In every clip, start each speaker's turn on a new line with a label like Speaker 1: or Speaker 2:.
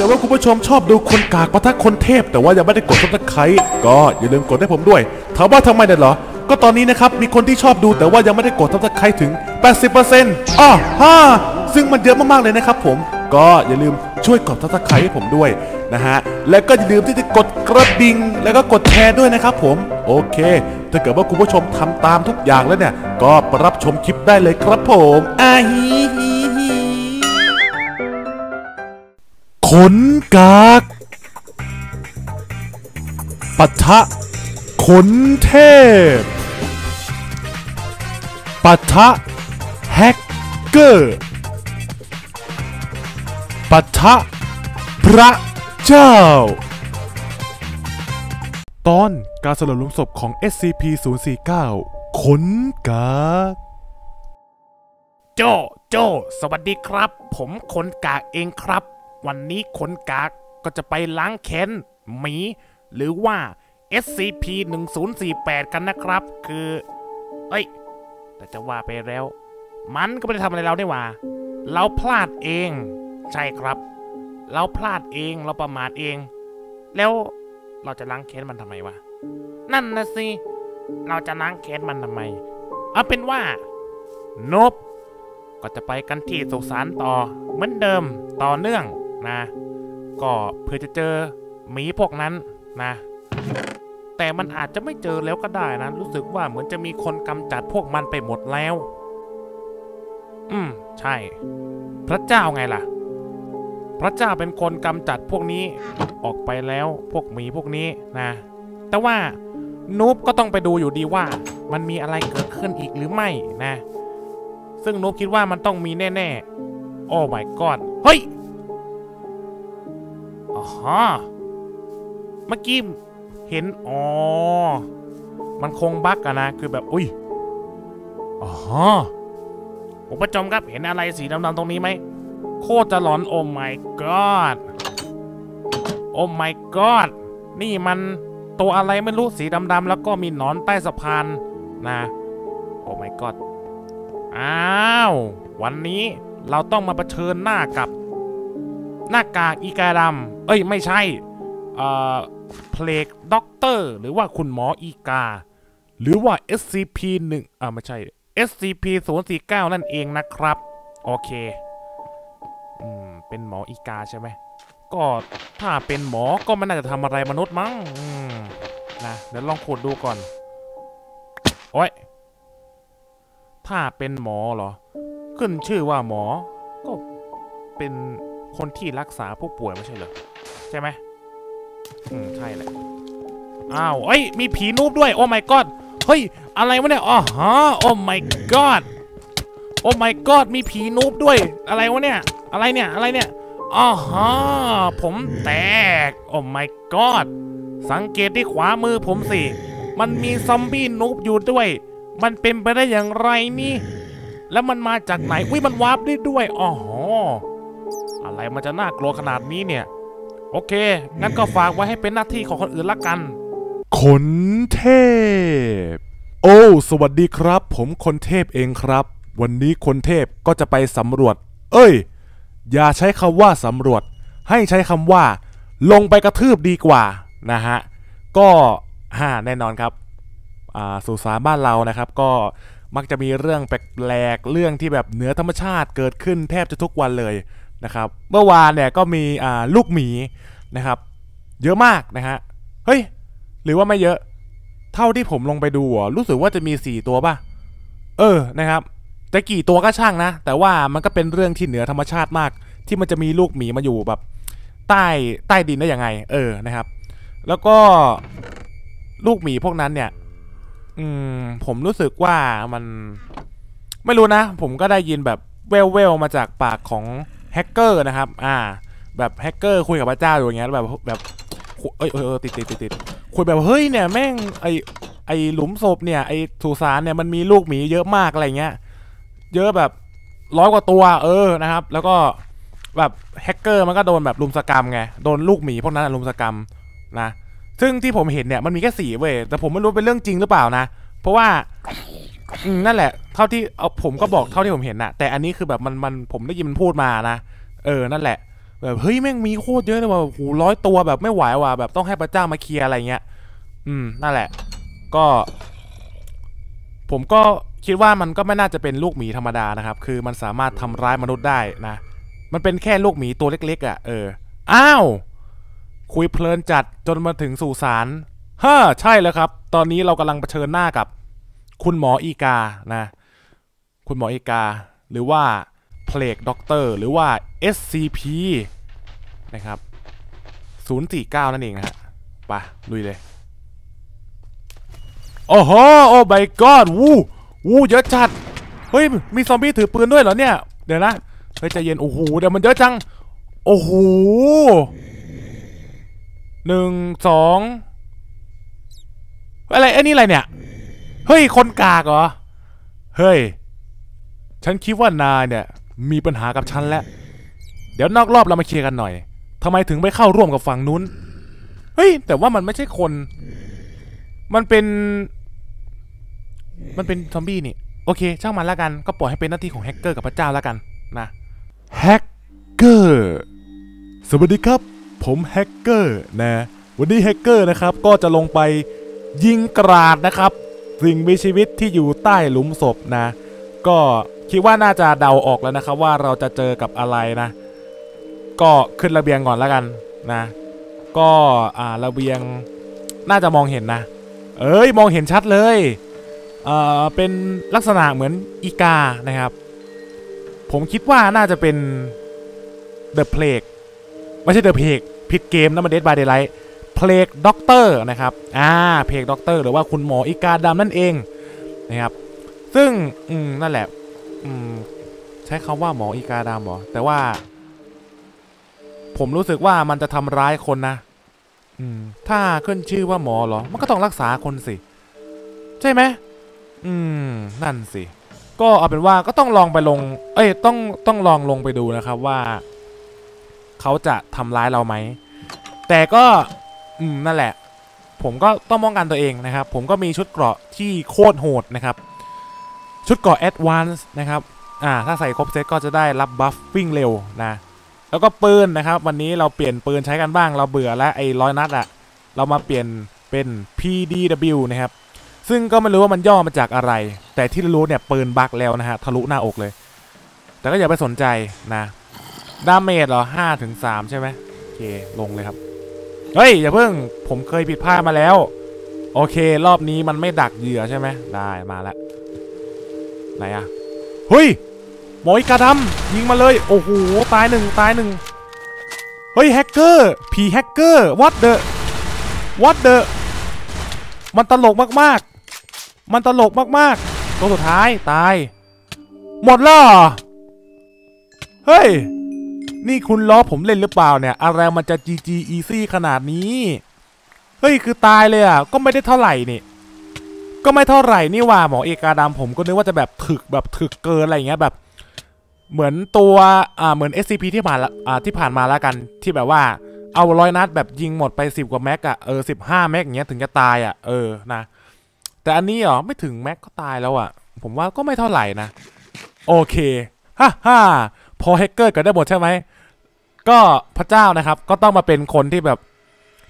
Speaker 1: กิดว่าคุณผู้ชมชอบดูคนกากปะทะคนเทพ แต่ว่ายังไม่ได้กด subscribe ก็อย่าลืมกดให้ผมด้วย ถามว่าทำไมเนี่ยเหรอ ก็ตอนนี้นะครับ มีคนที่ชอบดูแต่ว่ายังไม่ได้กด subscribe ถึง 80%อ้อฮ่าซึ่งมันเยอะมากๆเลยนะครับผมก็อย่าลืมช่วยกด subscribe ให้ผมด้วยนะฮะ และก็อย่าลืมที่จะกดกระดิ่งแล้วก็กดแชร์ด้วยนะครับผม โอเค ถ้าเกิดว่าคุณผู้ชมทำตามทุกอย่างแล้วเนี่ย ก็รับชมคลิปได้เลยครับผมอาฮี ขนกากปะทะขนเทพปะทะแฮกเกอร์ปะทะพระเจ้า ตอนการสลดหลุมศพของ SCP-049 ขนกาก
Speaker 2: โจ โจ สวัสดีครับ ผมคนกากเองครับ วันนี้คนกากก็จะไปล้างแค้นหมี หรือว่า SCP 1048 กันนะครับ คือ เอ้ย แต่จะว่าไปแล้ว มันก็ไม่ได้ทำอะไรเราได้ว่า เราพลาดเอง ใช่ครับ เราพลาดเองเราประมาทเอง แล้วเราจะล้างแค้นมันทำไมวะ นั่นนะสิ เราจะล้างแค้นมันทำไม เอาเป็นว่า นบก็จะไปกันที่สุสานต่อเหมือนเดิมต่อเนื่อง นะ ก็เพื่อจะเจอหมีพวกนั้นนะ แต่มันอาจจะไม่เจอแล้วก็ได้นะ รู้สึกว่าเหมือนจะมีคนกำจัดพวกมันไปหมดแล้ว อืม ใช่ พระเจ้าไงล่ะ พระเจ้าเป็นคนกำจัดพวกนี้ออกไปแล้วพวกหมีพวกนี้นะ แต่ว่านูบก็ต้องไปดูอยู่ดีว่า มันมีอะไรเกิดขึ้นอีกหรือไม่นะ ซึ่งนุ๊กคิดว่ามันต้องมีแน่ ๆ โอ้ my god เฮ้ย อ๋อฮะเมื่อกี้เห็น อ๋อ มันคงบั๊กอะนะ คือแบบ อุ้ย อ๋อฮะผมประจมครับ เห็นอะไรสีดำๆตรงนี้ไหม โคตรจะหลอน oh my god oh my god นี่มันตัวอะไรไม่รู้สีดำๆแล้วก็มีหนอนใต้สะพานนะ oh my god อ้าว วันนี้เราต้องมาเผชิญหน้ากับ หน้ากากอีกาดำเอ้ยไม่ใช่เอ่อ Plague Doctor หรือว่าคุณหมออีกา หรือว่า SCP 1อ่าไม่ใช่ SCP 049นั่นเองนะครับ โอเคอืมเป็นหมออีกาใช่ไหมก็ถ้าเป็นหมอก็ไม่น่าจะทำอะไรมนุษย์มั้งอืมนะเดี๋ยวลองขุดดูก่อน โอ้ย ถ้าเป็นหมอเหรอ ขึ้นชื่อว่าหมอ ก็เป็น คนที่รักษาผู้ป่วยไม่ใช่เหรอ ใช่ไหมอืม ใช่แหละ อ้าวเอ้ย มีผีนูบด้วย โอ้ my god เฮ้ย อะไรวะเนี่ยอ๋อฮะโอ้ my god โอ้ my god มีผีนูบด้วย อะไรวะเนี่ย อะไรเนี่ย อะไรเนี่ยอ๋อฮะผมแตก โอ้ my god สังเกตที่ขวามือผมสิ มันมีซอมบี้นูบอยู่ด้วย มันเป็นไปได้อย่างไรนี่ แล้วมันมาจากไหน อุ้ย มันวาร์ปได้ด้วย อ๋อ อะไรมันจะน่ากลัวขนาดนี้เนี่ย โอเค งั้นก็ฝากไว้ให้เป็นหน้าที่ของคนอื่นละกัน
Speaker 1: ขนเทพ โอ้ สวัสดีครับ ผมคนเทพเองครับ วันนี้คนเทพก็จะไปสำรวจ เอ้ย อย่าใช้คำว่าสำรวจ ให้ใช้คำว่า ลงไปกระทืบดีกว่านะฮะ ก็ฮ่าแน่นอนครับอ่าสุสานบ้านเรานะครับ ก็มักจะมีเรื่องแปลกๆเรื่องที่แบบเหนือธรรมชาติเกิดขึ้นแทบจะทุกวันเลย นะครับเมื่อวานเนี่ยก็มีอ่าลูกหมีนะครับ เยอะมากนะฮะเฮ้ยหรือว่าไม่เยอะ เท่าที่ผมลงไปดูรู้สึกว่าจะมี 4 ตัวป่ะเออนะครับแต่กี่ตัวก็ช่างนะ แต่ว่ามันก็เป็นเรื่องที่เหนือธรรมชาติมาก ที่มันจะมีลูกหมีมาอยู่แบบใต้ใต้ดินได้ยังไง เออนะครับ แล้วก็ลูกหมีพวกนั้นเนี่ย อืม ผมรู้สึกว่ามัน ไม่รู้นะ ผมก็ได้ยินแบบแว่วแว่วมาจากปากของ แฮกเกอร์นะครับ อ่า แบบแฮกเกอร์คุยกับพระเจ้าอยู่อย่างเงี้ยแบบแบบเอ้ยเออเออติดติดติดติดคุยแบบเฮ้ยเนี่ยแม่งไอไอหลุมศพเนี่ยไอสุสานเนี่ยมันมีลูกหมีเยอะมากอะไรเงี้ย เยอะแบบร้อยกว่าตัว เออนะครับ แล้วก็แบบแฮกเกอร์มันก็โดนแบบรุมสกรัมไงโดนลูกหมีพวกนั้นรุมสกรัมนะซึ่งที่ผมเห็นเนี่ยมันมีแค่สี่เว้ยแต่ผมไม่รู้เป็นเรื่องจริงหรือเปล่านะ เพราะว่า นั่นแหละ เท่าที่เอาผมก็บอกเท่าที่ผมเห็นน่ะ แต่อันนี้คือแบบมันมันผมได้ยินมันพูดมานะ เออ นั่นแหละ
Speaker 2: แบบเฮ้ยแม่งมีโคตรเยอะเลยว่ะโอ้โหร้อยตัวแบบไม่ไหวว่ะแบบต้องให้พระเจ้ามาเคลียร์อะไรเงี้ย อืม นั่นแหละ ก็ ผมก็คิดว่ามันก็ไม่น่าจะเป็นลูกหมีธรรมดานะครับ คือมันสามารถทำร้ายมนุษย์ได้นะ มันเป็นแค่ลูกหมีตัวเล็ก ๆอะ่ะ เออ อ้าว คุยเพลินจัดจนมาถึงสู่ศาลฮ่าใช่แล้วครับ ตอนนี้เรากำลังเผชิญหน้ากับ คุณหมออีกานะ คุณหมออีกา หรือว่า Plague Doctor หรือว่า SCP นะครับ 049 นั่นเองนะฮะไปลุยเลย โอ้โห oh my god วู้วู้เยอะจัด เฮ้ย มีซอมบี้ถือปืนด้วยเหรอเนี่ย เดี๋ยวนะ เฮ้ยใจเย็น โอ้โห เดี๋ยวมันเยอะจัง โอ้โหหนึ่งสองอะไรไอ้นี่อะไรเนี่ย เฮ้ย คนกากเหรอ เฮ้ย ฉันคิดว่านายเนี่ย มีปัญหากับฉันแล้ว เดี๋ยวนอกรอบเรามาเคลียร์กันหน่อย ทำไมถึงไม่เข้าร่วมกับฝั่งนู้น เฮ้ย แต่ว่ามันไม่ใช่คน มันเป็น มันเป็นซอมบี้นี่ โอเค ช่างมันละกัน ก็ปล่อยให้เป็นหน้าที่ของแฮกเกอร์กับพระเจ้าละกันนะ
Speaker 1: แฮกเกอร์ สวัสดีครับ ผมแฮกเกอร์นะ วันนี้แฮกเกอร์นะครับ ก็จะลงไปยิงกราดนะครับ สิ่งมีชีวิตที่อยู่ใต้หลุมศพนะ ก็คิดว่าน่าจะเดาออกแล้วนะครับว่าเราจะเจอกับอะไรนะ ก็ขึ้นระเบียงก่อนแล้วกันนะ ก็อ่าระเบียงน่าจะมองเห็นนะ เอ้ยมองเห็นชัดเลยเอ่อเป็นลักษณะเหมือนอีกานะครับ ผมคิดว่าน่าจะเป็น The Plague ไม่ใช่ The Plague ผิดเกมนะมัน Dead by Daylight Plague Doctor นะครับอ่า Plague Doctor หรือว่าคุณหมออีกาดำนั่นเองนะครับซึ่งอืมนั่นแหละอืมใช้คำว่าหมออีกาดำหรอแต่ว่า ผมรู้สึกว่ามันจะทำร้ายคนนะอืมถ้าขึ้นชื่อว่าหมอเหรอ มันก็ต้องรักษาคนสิ ใช่ไหมอืมนั่นสิก็เอาเป็นว่าก็ต้องลองไปลง เอ้ย ต้องต้องลองลงไปดูนะครับว่า เขาจะทำร้ายเราไหม แต่ก็ อืมนั่นแหละ ผมก็ต้องป้องกันตัวเองนะครับ ผมก็มีชุดเกราะที่โคตรโหดนะครับ ชุดเกราะ advance นะครับอ่าถ้าใส่ครบเซตก็จะได้รับ buff วิ่งเร็วนะแล้วก็ปืนนะครับ วันนี้เราเปลี่ยนปืนใช้กันบ้างเราเบื่อแล้วไอ้ร้อยนัดอะเรามาเปลี่ยนเป็น PDW นะครับ ซึ่งก็ไม่รู้ว่ามันย่อมาจากอะไร แต่ที่รู้เนี่ยปืนบักแล้วนะฮะทะลุหน้าอกเลย แต่ก็อย่าไปสนใจนะดาเมจเหรอห้าถึงสามใช่ไหมโอเคลงเลยครับ เฮ้ยอย่าเพิ่งผมเคยผิดพลาดมาแล้ว โอเค รอบนี้มันไม่ดักเหยื่อใช่ไหมได้มาแล้วไหนอะเฮ้ยหมออีกาดำยิงมาเลย โอ้โหตายหนึ่งตายหนึ่งเฮ้ยแฮกเกอร์ผีแฮกเกอร์ what the what the มันตลกมากๆ มันตลกมากๆตัวสุดท้ายตาย หมดแล้วเฮ้ย นี่คุณล้อผมเล่นหรือเปล่าเนี่ย อะไรมันจะ GG easy ขนาดนี้ เฮ้ย คือตายเลยอะ ก็ไม่ได้เท่าไหร่นี่ ก็ไม่เท่าไหร่นี่ว่าหมอเอกาดำผมก็นึกว่าจะแบบถึกแบบถึกเกินอะไรอย่างเงี้ยแบบ เหมือนตัวอ่าเหมือน SCP ที่ผ่านอ่าที่ผ่านมาแล้วกันที่แบบว่าเอาร้อยนัดแบบยิงหมดไปสิบกว่าแม็กอะเออสิบห้าแม็กอย่างเงี้ยถึงจะตายอะเออนะแต่อันนี้เหรอไม่ถึงแม็กก็ตายแล้วอะผมว่าก็ไม่เท่าไหร่นะ โอเคฮ่าฮ่า พอแฮกเกอร์เกิดได้หมดใช่ไหมก็พระเจ้านะครับ ก็ต้องมาเป็นคนที่แบบ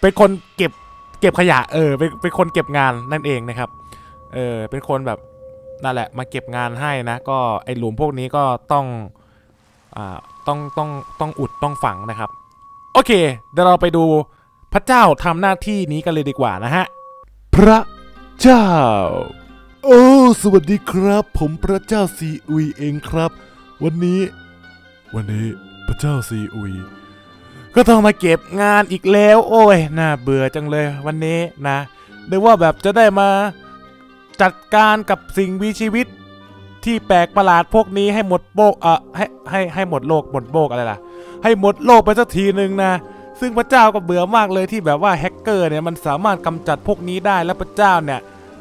Speaker 1: เป็นคนเก็บเก็บขยะ เออ เป็นเป็นคนเก็บงานนั่นเองนะครับ เออ เป็นคนแบบนั่นแหละ มาเก็บงานให้นะ ก็ไอหลุมพวกนี้ก็ต้องอ่าต้องต้องต้องอุดต้องฝังนะครับ โอเค เดี๋ยวเราไปดูพระเจ้าทำหน้าที่นี้กันเลยดีกว่านะฮะ พระเจ้า โอ้ สวัสดีครับ ผมพระเจ้าซีอุยเองครับ วันนี้ วันนี้พระเจ้าซีอุย ก็ต้องมาเก็บงานอีกแล้ว โอ้ยน่าเบื่อจังเลยวันนี้นะนึกว่าแบบจะได้มาจัดการกับสิ่งมีชีวิตที่แปลกประหลาดพวกนี้ให้หมดโบกเออให้ให้ให้หมดโลกหมดโบกอะไรล่ะ ให้หมดโลกไปสักทีหนึ่งนะ ซึ่งพระเจ้าก็เบื่อมากเลยที่แบบว่าแฮกเกอร์เนี่ยมันสามารถกำจัดพวกนี้ได้แล้วพระเจ้าเนี่ย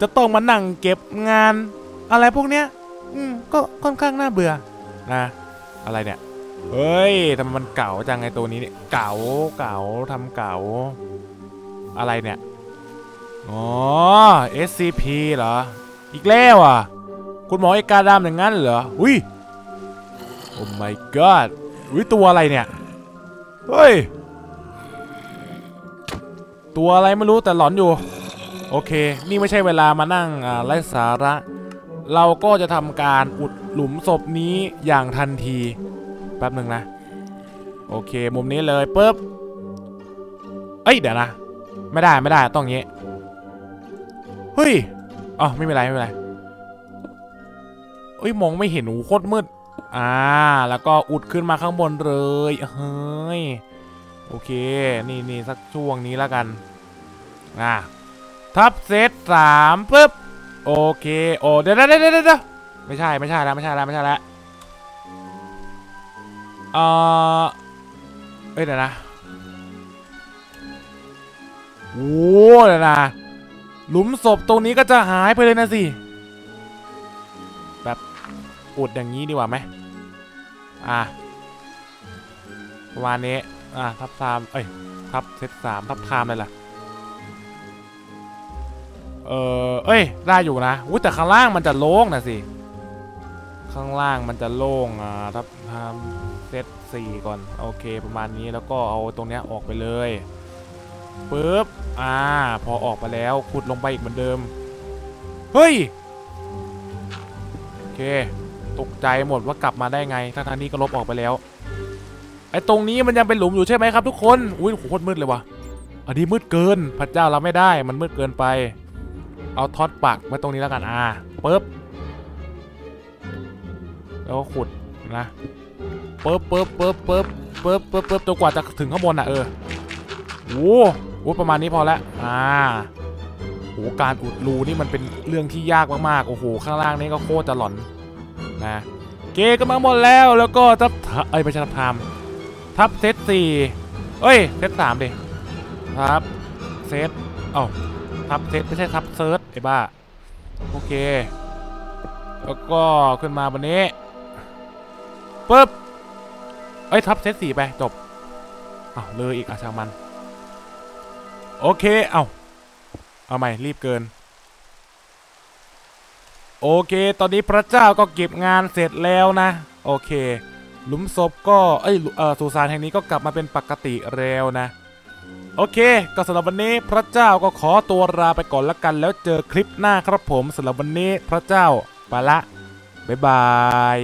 Speaker 1: จะต้องมานั่งเก็บงาน อะไรพวกเนี้ย อืมก็ค่อนข้างน่าเบื่อนะ อะไรเนี่ย เฮ้ยทำไมมันเก่าจังไงตัวนี้เนี่ยเก่าเก่าทำเก่า อะไรเนี่ย อ๋อ SCP เหรอ อีกแล้วอะ คุณหมอเอกาดำอย่างนั้นเหรอ อุ้ย โอ้ my god อุ้ยตัวอะไรเนี่ย เฮ้ย ตัวอะไรไม่รู้แต่หลอนอยู่ โอเค นี่ไม่ใช่เวลามานั่งไร้สาระ เราก็จะทำการอุดหลุมศพนี้อย่างทันที แป๊บหนึ่งนะ โอเค มุมนี้เลยปุ๊บ เอ้ย เดี๋ยวนะ ไม่ได้ไม่ได้ต้องงงี้ เฮ้ย อ๋อ ไม่เป็นไร ไม่เป็นไรเอ้ย มองไม่เห็นหูโคตรมืด อ่า แล้วก็อุดขึ้นมาข้างบนเลย เฮ้ย โอเค นี่นี่สักช่วงนี้แล้วกัน อ่า ทับเซตสามปุ๊บ โอเค โอ้ เดี๋ยวเดี๋ยวเดี๋ยวเดี๋ยวไม่ใช่ ไม่ใช่แล้วไม่ใช่แล้วไม่ใช่แล้ว เออเอ้ยเดี๋ยวนะโอ้เดี๋ยวนะหลุมศพตรงนี้ก็จะหายไปเลยนะสิ แบบอุดอย่างนี้ดีกว่าไหมอะประมาณนี้ อะ ทับสามเอ้ย ทับเซตสามทับไทม์เลยล่ะ เออเอ้ย ได้อยู่นะอุ้ยแต่ข้างล่างมันจะโล่งนะสิ ข้างล่างมันจะโล่งอ่าทับทำ เซตสี่ก่อน โอเคประมาณนี้แล้วก็เอาตรงเนี้ยออกไปเลยปึ๊บอ่า พอออกไปแล้วขุดลงไปอีกเหมือนเดิม เฮ้ย โอเค ตกใจหมดว่ากลับมาได้ไงทั้งทางนี้ก็ลบออกไปแล้ว ไอ้ตรงนี้มันยังเป็นหลุมอยู่ใช่ไหมครับทุกคน อุ้ยโคตรมืดเลยวะอันนี้มืดเกิน พระเจ้าเราไม่ได้ มันมืดเกินไป เอาท็อตปักไว้ตรงนี้แล้วกัน อ่าปึ๊บ แล้วก็ขุดนะ ปึ๊บปึ๊บปึ๊บปึ๊บปึ๊บปึ๊บปึ๊บจนกว่าจะถึงข้างบนอะเออโอ้โหประมาณนี้พอแล้วอ่าโหการอุดรูนี่มันเป็นเรื่องที่ยากมากๆ โอ้โห ข้างล่างนี่ก็โคตรจะหลอนนะ เกก็มาหมดแล้วแล้วก็ทับเอ้ยไม่ใช่ทับไทม์ทับเซตสี่เอ้ยเซตสามดิทับเซตเอ้าทับเซตไม่ใช่ทับเซิร์ชไอ้บ้าโอเค แล้วก็ขึ้นมาบนนี้ปุ๊บ เอ้ยทับเซตสี่ไป จบอ้าวเลยอีกอาช่างมัน โอเค เอาเอาใหม่ รีบเกิน โอเค ตอนนี้พระเจ้าก็เก็บงานเสร็จแล้วนะ โอเค หลุมศพก็ เอ้ยเออสุสานแห่งนี้ก็กลับมาเป็นปกติแล้วนะ โอเค ก็สำหรับวันนี้พระเจ้าก็ขอตัวลาไปก่อนละกัน แล้วเจอคลิปหน้าครับผมสำหรับวันนี้พระเจ้าไปละบ๊ายบาย